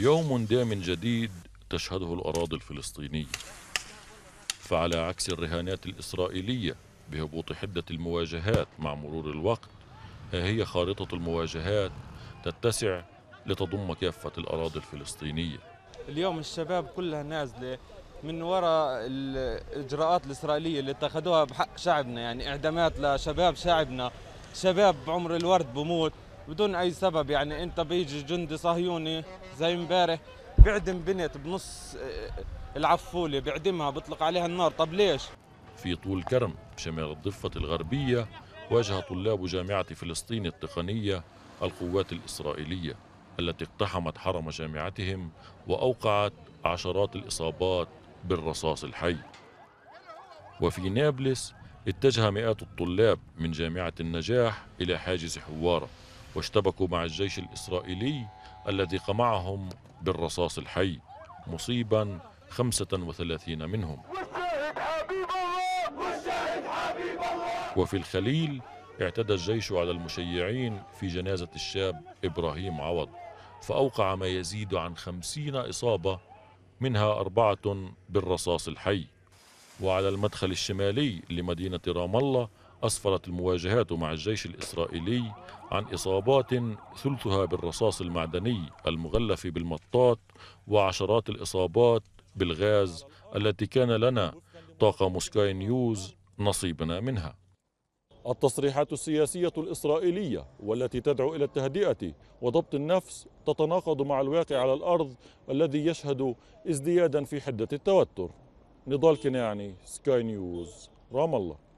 يوم دام جديد تشهده الأراضي الفلسطينية فعلى عكس الرهانات الإسرائيلية بهبوط حدة المواجهات مع مرور الوقت ها هي خارطة المواجهات تتسع لتضم كافة الأراضي الفلسطينية. اليوم الشباب كلها نازلة من وراء الإجراءات الإسرائيلية اللي اتخذوها بحق شعبنا يعني إعدامات لشباب شعبنا. شباب بعمر الورد بموت. بدون أي سبب يعني أنت بيجي جندي صهيوني زي امبارح بيعدم بنت بنص العفولة بيعدمها بيطلق عليها النار. طب ليش؟ في طول كرم شمال الضفة الغربية واجه طلاب جامعة فلسطين التقنية القوات الإسرائيلية التي اقتحمت حرم جامعتهم وأوقعت عشرات الإصابات بالرصاص الحي. وفي نابلس اتجه مئات الطلاب من جامعة النجاح إلى حاجز حوارة. واشتبكوا مع الجيش الإسرائيلي الذي قمعهم بالرصاص الحي مصيبا 35 منهم. وفي الخليل اعتدى الجيش على المشيعين في جنازة الشاب إبراهيم عوض فأوقع ما يزيد عن خمسين إصابة منها أربعة بالرصاص الحي. وعلى المدخل الشمالي لمدينة رام الله أسفرت المواجهات مع الجيش الإسرائيلي عن إصابات ثلثها بالرصاص المعدني المغلف بالمطاط وعشرات الإصابات بالغاز التي كان لنا طاقم سكاي نيوز نصيبنا منها. التصريحات السياسية الإسرائيلية والتي تدعو إلى التهدئة وضبط النفس تتناقض مع الواقع على الأرض الذي يشهد ازديادا في حدة التوتر. نضال كناعني سكاي نيوز رام الله.